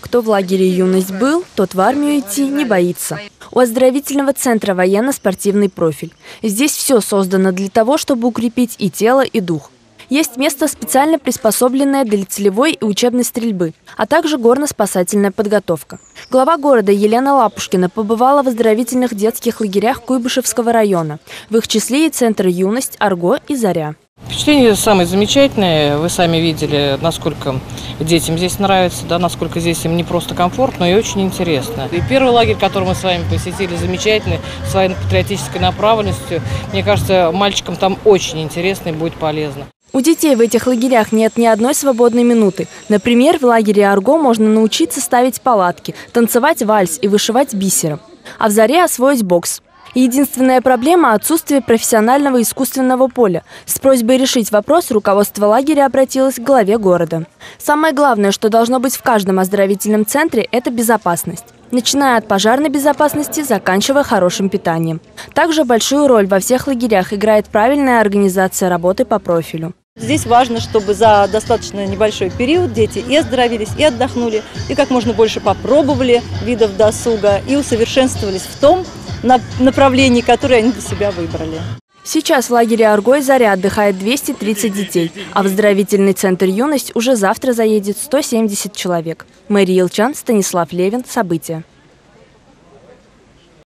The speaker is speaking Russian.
Кто в лагере «Юность» был, тот в армию идти не боится. У оздоровительного центра военно-спортивный профиль. Здесь все создано для того, чтобы укрепить и тело, и дух. Есть место, специально приспособленное для целевой и учебной стрельбы, а также горно-спасательная подготовка. Глава города Елена Лапушкина побывала в оздоровительных детских лагерях Куйбышевского района. В их числе и Центр «Юность», «Арго» и «Заря». Впечатление самое замечательное. Вы сами видели, насколько детям здесь нравится, да, насколько здесь им не просто комфортно, но и очень интересно. И первый лагерь, который мы с вами посетили, замечательный, с военно-патриотической направленностью. Мне кажется, мальчикам там очень интересно и будет полезно. У детей в этих лагерях нет ни одной свободной минуты. Например, в лагере Арго можно научиться ставить палатки, танцевать вальс и вышивать бисером. А в Заре освоить бокс. Единственная проблема – отсутствие профессионального искусственного поля. С просьбой решить вопрос руководство лагеря обратилось к главе города. Самое главное, что должно быть в каждом оздоровительном центре – это безопасность начиная от пожарной безопасности, заканчивая хорошим питанием. Также большую роль во всех лагерях играет правильная организация работы по профилю. Здесь важно, чтобы за достаточно небольшой период дети и оздоровились, и отдохнули, и как можно больше попробовали видов досуга, и усовершенствовались в том направлении, которое они для себя выбрали. Сейчас в лагере Аргой Заря отдыхает 230 детей, а в оздоровительный центр «Юность» уже завтра заедет 170 человек. Мария Илчан, Станислав Левин. События.